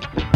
Thank